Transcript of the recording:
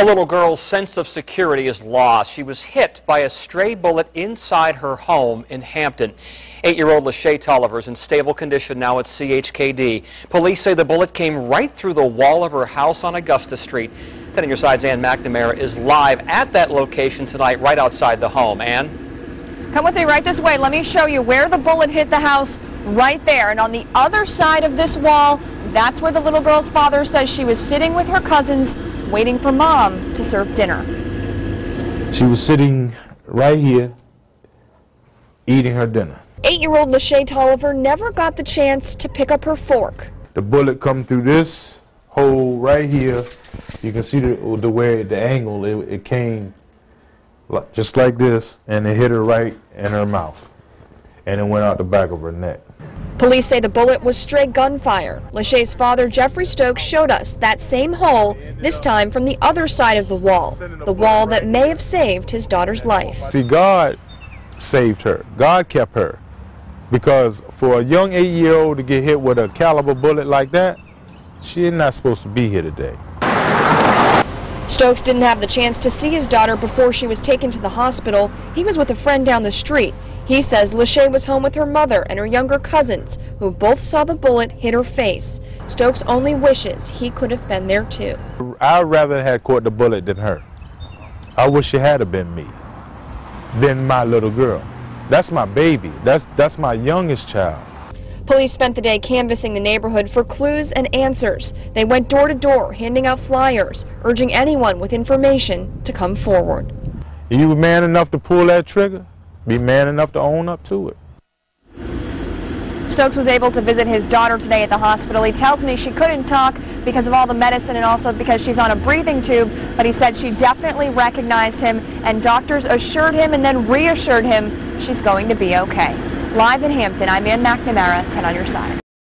A little girl's sense of security is lost. She was hit by a stray bullet inside her home in Hampton. Eight-year-old Lachey Tolliver is in stable condition now at CHKD. Police say the bullet came right through the wall of her house on Augusta Street. 10 on your side's Ann McNamara is live at that location tonight, right outside the home. Ann? Come with me right this way. Let me show you where the bullet hit the house right there. And on the other side of this wall, that's where the little girl's father says she was sitting with her cousins waiting for mom to serve dinner. She was sitting right here eating her dinner. Eight-year-old Lachey Tolliver never got the chance to pick up her fork. The bullet come through this hole right here. You can see the, the way the angle it, it came just like this and it hit her right in her mouth and it went out the back of her neck. Police say the bullet was stray gunfire. Lachey's father, Jeffrey Stokes, showed us that same hole, this time from the other side of the wall, the wall that may have saved his daughter's life. See, God saved her. God kept her. Because for a young eight-year-old to get hit with a caliber bullet like that, she is not supposed to be here today. Stokes didn't have the chance to see his daughter before she was taken to the hospital. He was with a friend down the street. He says Lachey was home with her mother and her younger cousins, who both saw the bullet hit her face. Stokes only wishes he could have been there too. I'd rather have caught the bullet than her. I wish it had been me, than my little girl. That's my baby. That's, that's my youngest child. Police spent the day canvassing the neighborhood for clues and answers. They went door to door, handing out flyers, urging anyone with information to come forward. Are you man enough to pull that trigger? Be man enough to own up to it. Stokes was able to visit his daughter today at the hospital. He tells me she couldn't talk because of all the medicine and also because she's on a breathing tube, but he said she definitely recognized him and doctors assured him and then reassured him she's going to be okay. Live in Hampton, I'm Ann McNamara, 10 on your side.